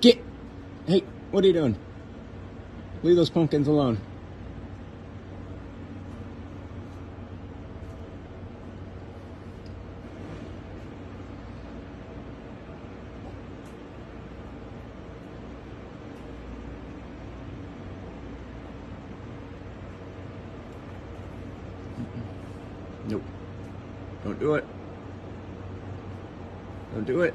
Get! Hey, what are you doing? Leave those pumpkins alone. Nope. Don't do it. Don't do it.